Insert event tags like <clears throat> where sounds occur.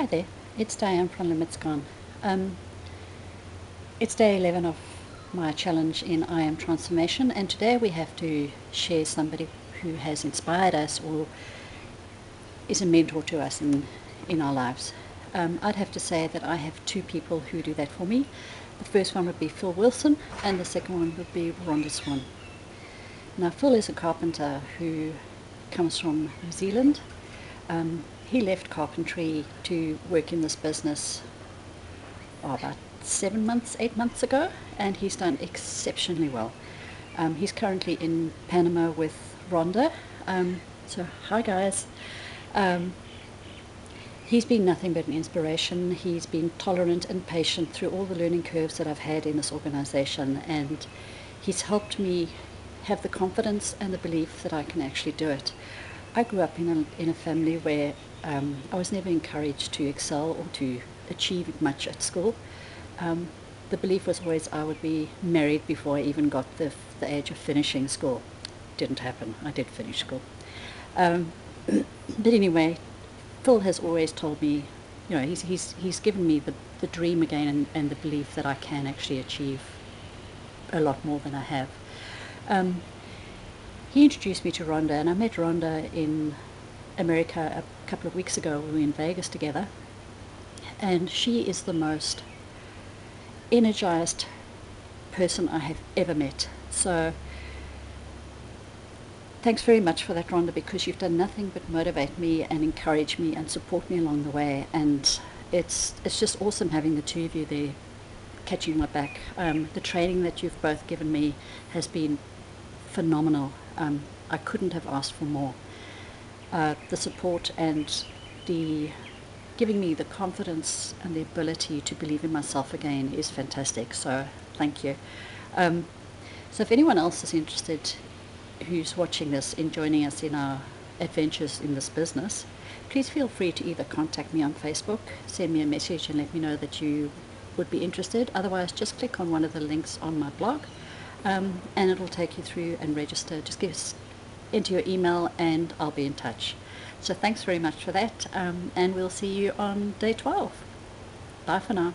Hi there, it's Diane from Limits Gone. Um, it's day 11 of my challenge in I Am Transformation and today we have to share somebody who has inspired us or is a mentor to us in, in our lives. Um, I'd have to say that I have two people who do that for me. The first one would be Phil Wilson and the second one would be Rhonda Swan. Now Phil is a carpenter who comes from New Zealand. Um, he left carpentry to work in this business oh, about seven months, eight months ago, and he's done exceptionally well. Um, he's currently in Panama with Rhonda. Um, so, hi guys. Um, he's been nothing but an inspiration. He's been tolerant and patient through all the learning curves that I've had in this organization, and he's helped me have the confidence and the belief that I can actually do it. I grew up in a, in a family where um, I was never encouraged to excel or to achieve much at school. Um, the belief was always I would be married before I even got the, the age of finishing school. Didn't happen. I did finish school. Um, <clears throat> but anyway, Phil has always told me, you know, he's, he's, he's given me the, the dream again and, and the belief that I can actually achieve a lot more than I have. Um, he introduced me to Rhonda, and I met Rhonda in America a couple of weeks ago. We were in Vegas together, and she is the most energized person I have ever met. So thanks very much for that, Rhonda, because you've done nothing but motivate me and encourage me and support me along the way. And it's it's just awesome having the two of you there catching my back. Um, the training that you've both given me has been phenomenal. Um, I couldn't have asked for more. Uh, the support and the giving me the confidence and the ability to believe in myself again is fantastic. So thank you. Um, so if anyone else is interested who's watching this in joining us in our adventures in this business, please feel free to either contact me on Facebook, send me a message and let me know that you would be interested. Otherwise, just click on one of the links on my blog um, and it'll take you through and register. Just give us into your email and I'll be in touch. So thanks very much for that, um, and we'll see you on day 12. Bye for now.